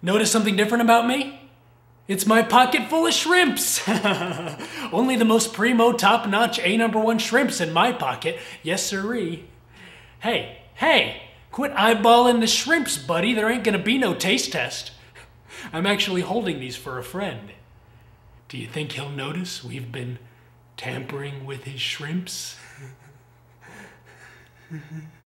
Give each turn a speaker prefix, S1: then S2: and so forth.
S1: Notice something different about me? It's my pocket full of shrimps. Only the most primo, top notch, A number one shrimps in my pocket. Yes, sirree. Hey, hey, quit eyeballing the shrimps, buddy. There ain't gonna be no taste test. I'm actually holding these for a friend. Do you think he'll notice we've been tampering with his shrimps?